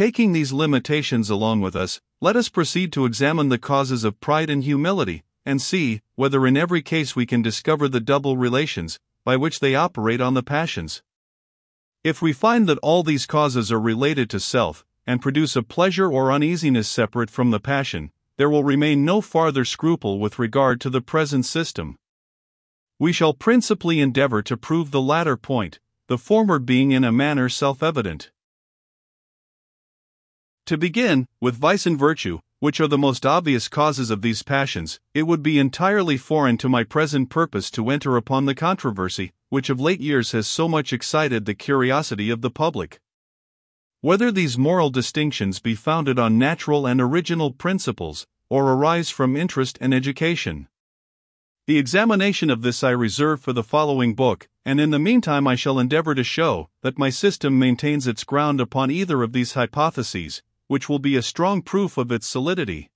taking these limitations along with us, let us proceed to examine the causes of pride and humility, and see whether in every case we can discover the double relations by which they operate on the passions. If we find that all these causes are related to self, and produce a pleasure or uneasiness separate from the passion, there will remain no farther scruple with regard to the present system. We shall principally endeavor to prove the latter point, the former being in a manner self evident. To begin, with vice and virtue, which are the most obvious causes of these passions, it would be entirely foreign to my present purpose to enter upon the controversy, which of late years has so much excited the curiosity of the public. Whether these moral distinctions be founded on natural and original principles, or arise from interest and education. The examination of this I reserve for the following book, and in the meantime I shall endeavor to show that my system maintains its ground upon either of these hypotheses, which will be a strong proof of its solidity.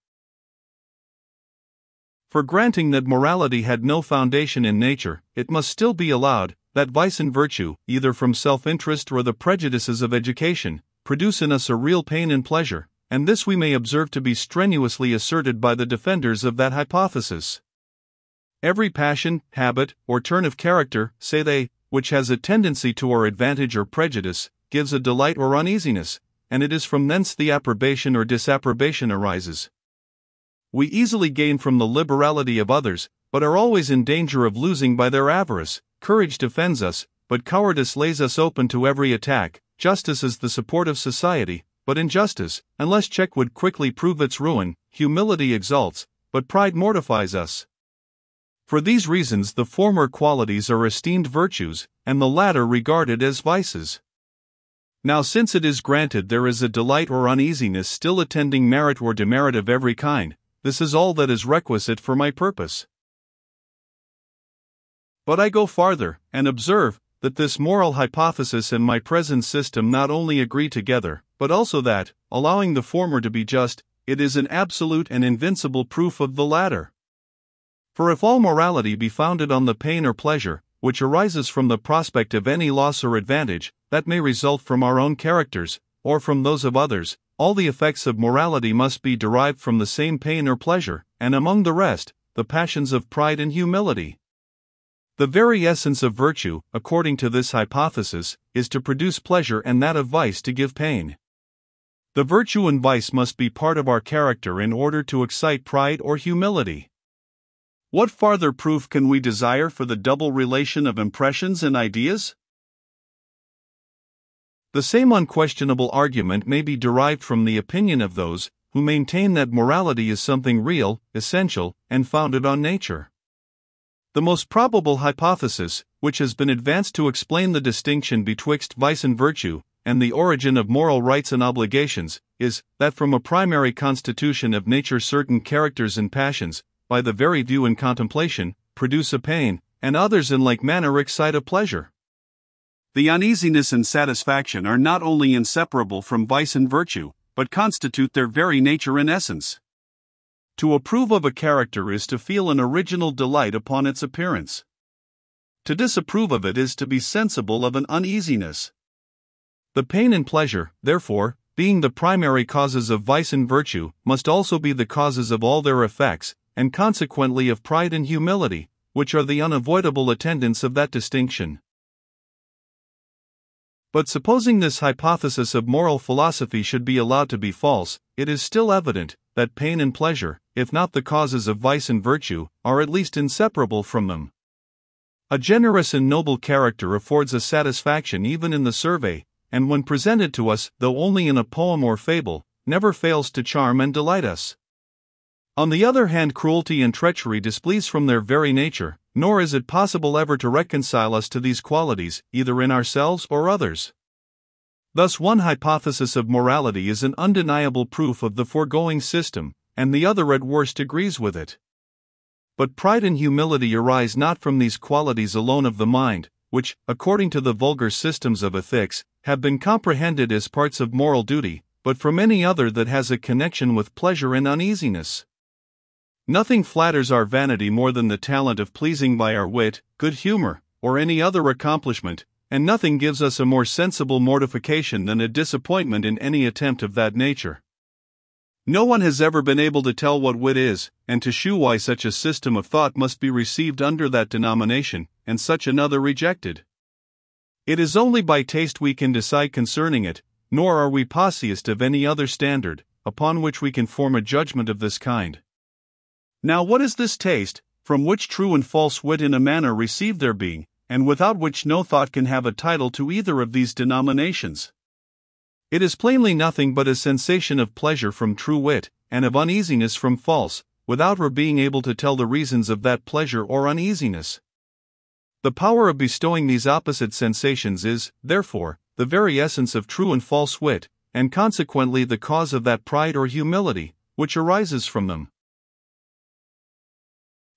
For granting that morality had no foundation in nature, it must still be allowed that vice and virtue, either from self interest or the prejudices of education, produce in us a real pain and pleasure, and this we may observe to be strenuously asserted by the defenders of that hypothesis. Every passion, habit, or turn of character, say they, which has a tendency to our advantage or prejudice, gives a delight or uneasiness, and it is from thence the approbation or disapprobation arises. We easily gain from the liberality of others, but are always in danger of losing by their avarice. Courage defends us, but cowardice lays us open to every attack. Justice is the support of society, but injustice, unless checked, would quickly prove its ruin. Humility exalts, but pride mortifies us. For these reasons, the former qualities are esteemed virtues, and the latter regarded as vices. Now, since it is granted there is a delight or uneasiness still attending merit or demerit of every kind, this is all that is requisite for my purpose. But I go farther, and observe that this moral hypothesis and my present system not only agree together, but also that, allowing the former to be just, it is an absolute and invincible proof of the latter. For if all morality be founded on the pain or pleasure, which arises from the prospect of any loss or advantage, that may result from our own characters, or from those of others, all the effects of morality must be derived from the same pain or pleasure, and among the rest, the passions of pride and humility. The very essence of virtue, according to this hypothesis, is to produce pleasure and that of vice to give pain. The virtue and vice must be part of our character in order to excite pride or humility. What farther proof can we desire for the double relation of impressions and ideas? The same unquestionable argument may be derived from the opinion of those who maintain that morality is something real, essential, and founded on nature. The most probable hypothesis, which has been advanced to explain the distinction betwixt vice and virtue, and the origin of moral rights and obligations, is that from a primary constitution of nature certain characters and passions, by the very view and contemplation, produce a pain, and others in like manner excite a pleasure. The uneasiness and satisfaction are not only inseparable from vice and virtue, but constitute their very nature and essence. To approve of a character is to feel an original delight upon its appearance. To disapprove of it is to be sensible of an uneasiness. The pain and pleasure, therefore, being the primary causes of vice and virtue, must also be the causes of all their effects, and consequently of pride and humility, which are the unavoidable attendants of that distinction. But supposing this hypothesis of moral philosophy should be allowed to be false, it is still evident that pain and pleasure, if not the causes of vice and virtue, are at least inseparable from them. A generous and noble character affords a satisfaction even in the survey, and when presented to us, though only in a poem or fable, never fails to charm and delight us. On the other hand, cruelty and treachery displease from their very nature, nor is it possible ever to reconcile us to these qualities, either in ourselves or others. Thus, one hypothesis of morality is an undeniable proof of the foregoing system, and the other at worst agrees with it. But pride and humility arise not from these qualities alone of the mind, which, according to the vulgar systems of ethics, have been comprehended as parts of moral duty, but from any other that has a connection with pleasure and uneasiness. Nothing flatters our vanity more than the talent of pleasing by our wit, good humor, or any other accomplishment, and nothing gives us a more sensible mortification than a disappointment in any attempt of that nature. No one has ever been able to tell what wit is, and to shew why such a system of thought must be received under that denomination, and such another rejected. It is only by taste we can decide concerning it, nor are we possessed of any other standard, upon which we can form a judgment of this kind. Now, what is this taste, from which true and false wit in a manner receive their being, and without which no thought can have a title to either of these denominations? It is plainly nothing but a sensation of pleasure from true wit, and of uneasiness from false, without our being able to tell the reasons of that pleasure or uneasiness. The power of bestowing these opposite sensations is, therefore, the very essence of true and false wit, and consequently the cause of that pride or humility which arises from them.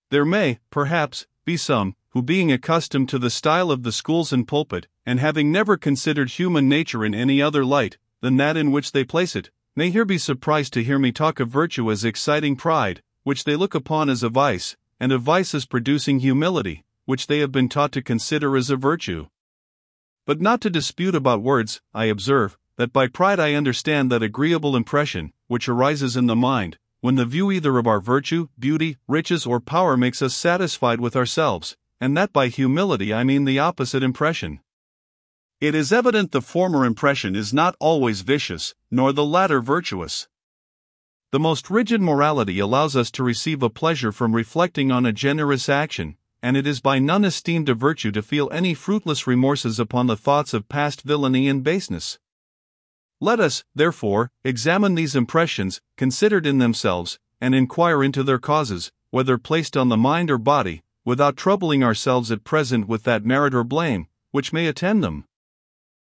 There may, perhaps, be some who, being accustomed to the style of the schools and pulpit, and having never considered human nature in any other light, than that in which they place it, may here be surprised to hear me talk of virtue as exciting pride, which they look upon as a vice, and of vice as producing humility, which they have been taught to consider as a virtue. But not to dispute about words, I observe, that by pride I understand that agreeable impression, which arises in the mind, when the view either of our virtue, beauty, riches, or power makes us satisfied with ourselves, and that by humility I mean the opposite impression. It is evident the former impression is not always vicious, nor the latter virtuous. The most rigid morality allows us to receive a pleasure from reflecting on a generous action, and it is by none esteemed a virtue to feel any fruitless remorses upon the thoughts of past villainy and baseness. Let us, therefore, examine these impressions, considered in themselves, and inquire into their causes, whether placed on the mind or body, without troubling ourselves at present with that merit or blame which may attend them.